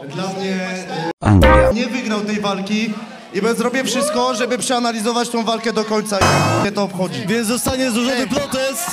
Dla mnie Anglia. nie wygrał tej walki i zrobię wszystko, żeby przeanalizować tą walkę do końca Nie to obchodzi. Więc zostanie złożony protest